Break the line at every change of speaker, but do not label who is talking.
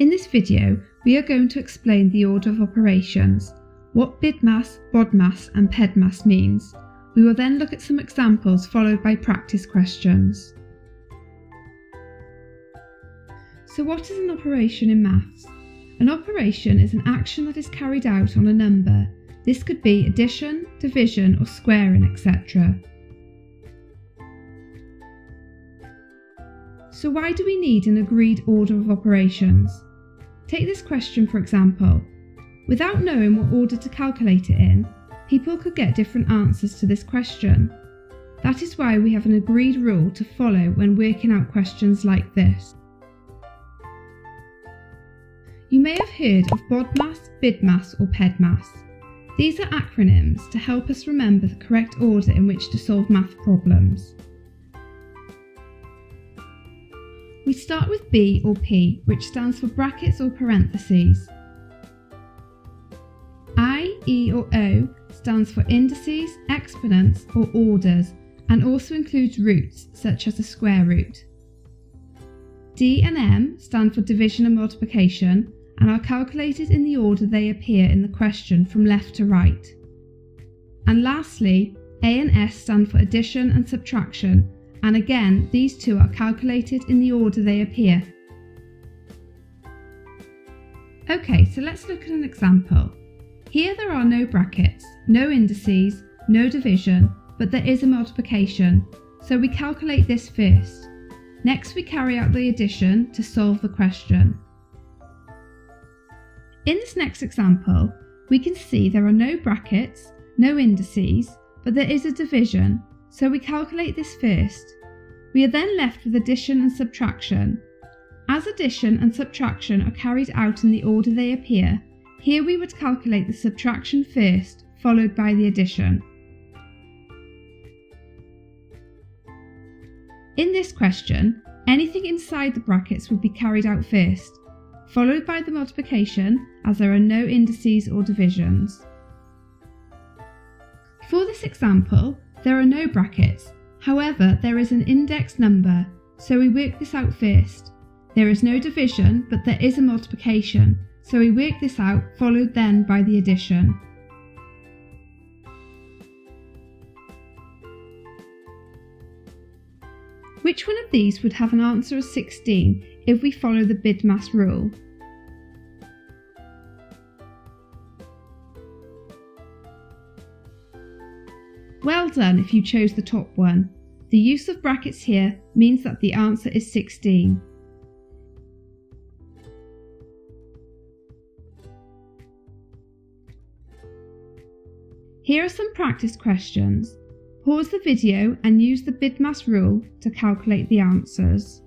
In this video, we are going to explain the order of operations, what BIDMAS, BODMAS and PEDMAS means. We will then look at some examples followed by practice questions. So what is an operation in maths? An operation is an action that is carried out on a number. This could be addition, division or squaring, etc. So why do we need an agreed order of operations? Take this question for example. Without knowing what order to calculate it in, people could get different answers to this question. That is why we have an agreed rule to follow when working out questions like this. You may have heard of BODMAS, BIDMAS or PEDMAS. These are acronyms to help us remember the correct order in which to solve math problems. We start with B or P, which stands for brackets or parentheses. I, E or O stands for indices, exponents or orders and also includes roots such as a square root. D and M stand for division and multiplication and are calculated in the order they appear in the question from left to right. And lastly, A and S stand for addition and subtraction and again these two are calculated in the order they appear. Okay, so let's look at an example. Here there are no brackets, no indices, no division, but there is a multiplication, so we calculate this first. Next we carry out the addition to solve the question. In this next example, we can see there are no brackets, no indices, but there is a division, so we calculate this first. We are then left with addition and subtraction. As addition and subtraction are carried out in the order they appear, here we would calculate the subtraction first, followed by the addition. In this question, anything inside the brackets would be carried out first, followed by the multiplication as there are no indices or divisions. For this example, there are no brackets, however there is an index number, so we work this out first. There is no division, but there is a multiplication, so we work this out, followed then by the addition. Which one of these would have an answer of 16 if we follow the BIDMAS rule? Well done if you chose the top one. The use of brackets here means that the answer is 16. Here are some practice questions. Pause the video and use the BIDMAS rule to calculate the answers.